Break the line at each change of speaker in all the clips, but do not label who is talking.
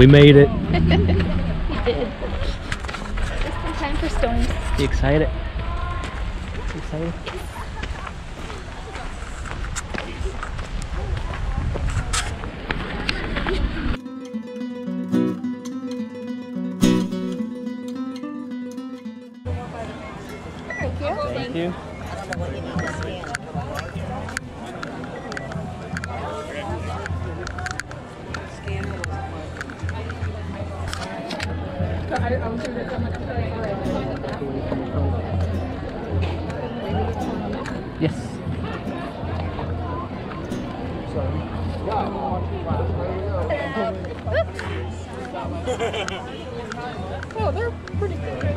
We made it.
We did. Just in time for storms.
You excited? You excited?
Thank you.
Thank you. Yes.
Oh, they're pretty good.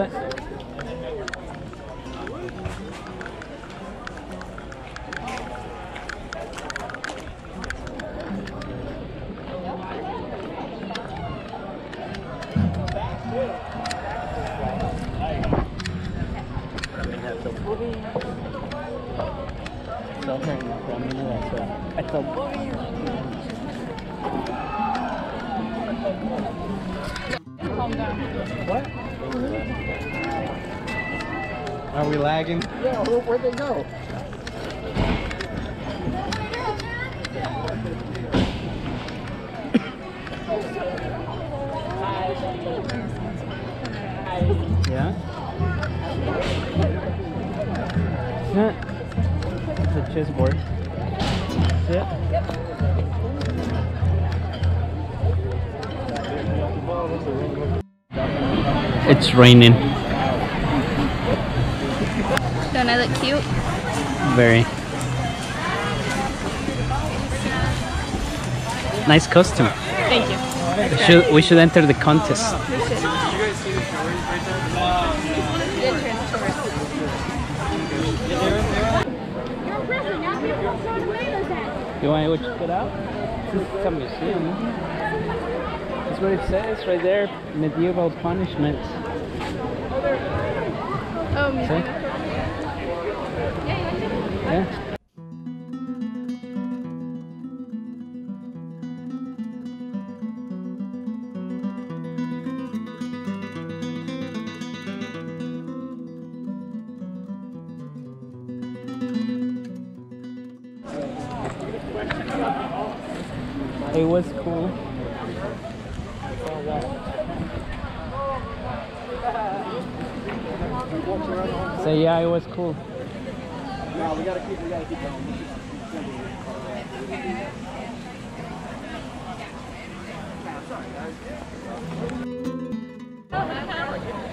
it? What? Are we lagging?
Yeah, where, where'd they go?
Yeah. Yeah. It's a chessboard. Sit. It's raining.
Cute?
Very. Nice costume.
Thank you.
We should we should enter the contest. You want to check it out? It's a museum. That's what it says right there. Medieval punishment.
Oh?
Yeah. It was cool. So yeah, it was cool.
No, we gotta keep, we gotta keep going.
Are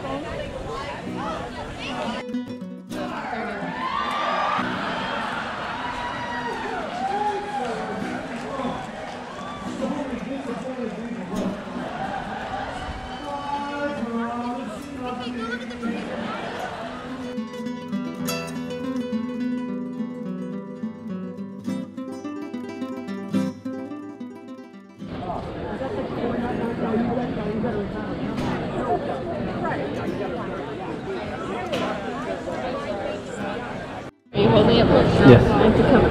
you holding it? Look.
Yes.
I have to come.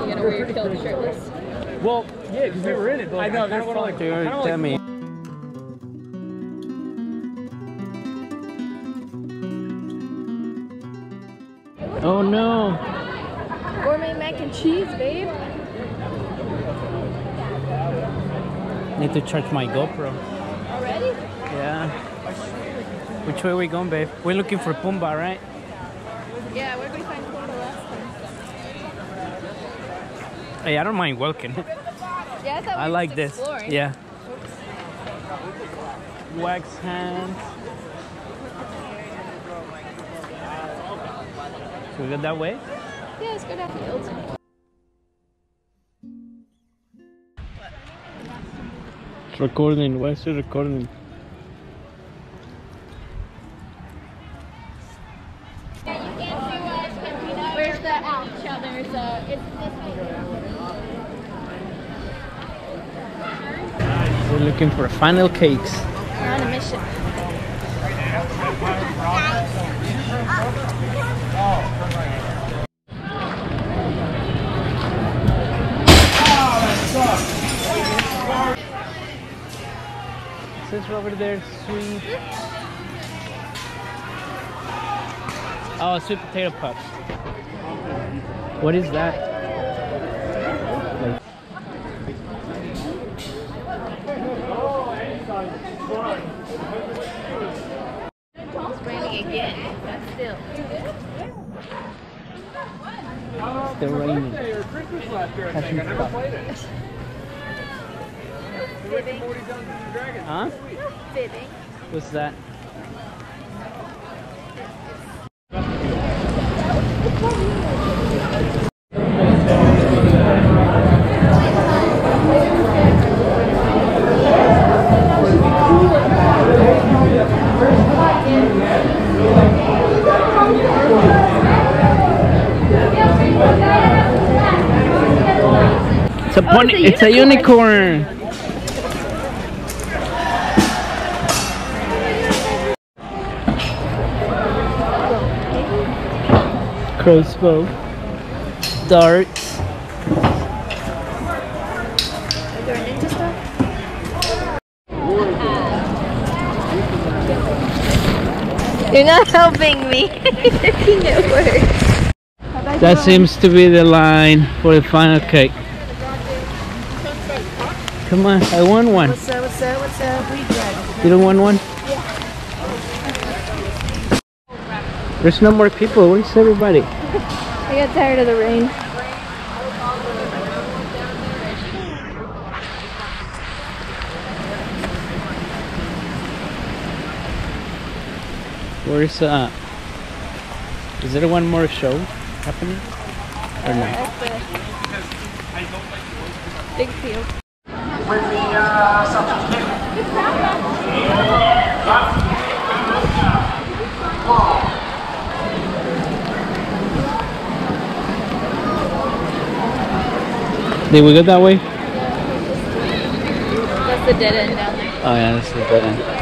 You gonna wear your kilt shirtless?
Well, yeah, because we were in it. But like, I know. I kind of want to like,
Dude,
kinda
tell
like,
me. Oh no!
Gourmet mac and cheese, babe.
Need to charge my GoPro.
Already?
Which way are we going, babe? We're looking for Pumbaa, right?
Yeah, we're going to find Florida last time?
Hey, I don't mind walking.
Yeah, I thought
I
were
like this.
exploring.
Yeah. Wax hands. So we go that way?
Yeah, let's go down field.
It's recording. Why is it recording?
Where's the ouch? Oh, there's a. It's this way.
We're looking for funnel cakes.
We're on a mission.
It says over there, sweet. Oh, sweet potato puffs. What is that? Like-
It's raining again. But still.
It's still raining.
Your Christmas last year, I
Catching
think. I never
stuff.
played it. Rick and Morty Dungeons.
Huh?
Fitting.
What's that? It's a oh, pony.
Oh, it's a
it's a unicorn. Crossbow. Darts.
Is there ninja stuff? You're not helping me. You're making it worse.
That seems to be the line for the funnel cake. Come on, I want one.
What's up, what's up, what's up?
You don't want one? There's no more people. Where's everybody?
I got tired of the rain.
Where's uh? Is there one more show happening? Or no?
That's the big
Did we go that way?
That's the dead end down there.
Oh yeah, that's the dead end.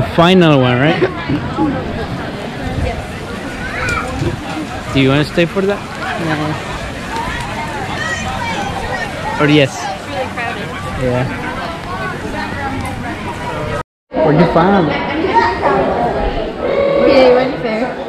The final one, right? Do you want to stay for that? No. Or yes?
It's really crowded.
Yeah. Where'd you find it?
Yeah, you went fair.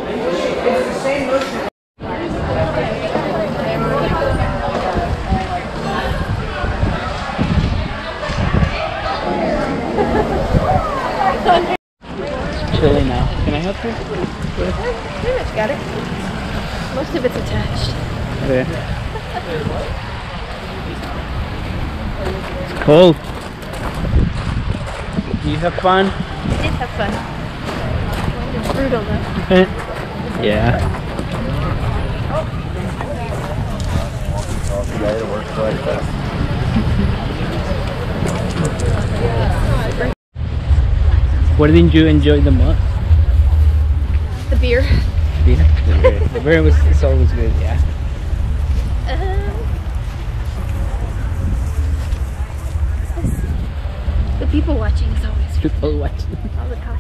It's chilly now. Can I help you?
Pretty much got it. Most of it's attached.
Yeah. It's cold. Do you have fun?
I did have fun. Wind is brutal though. Eh.
yeah. What didn't you enjoy the most?
The beer.
Yeah, the beer. The beer was it's always good, yeah.
Um, the people watching is always
People watching.
all the costumes.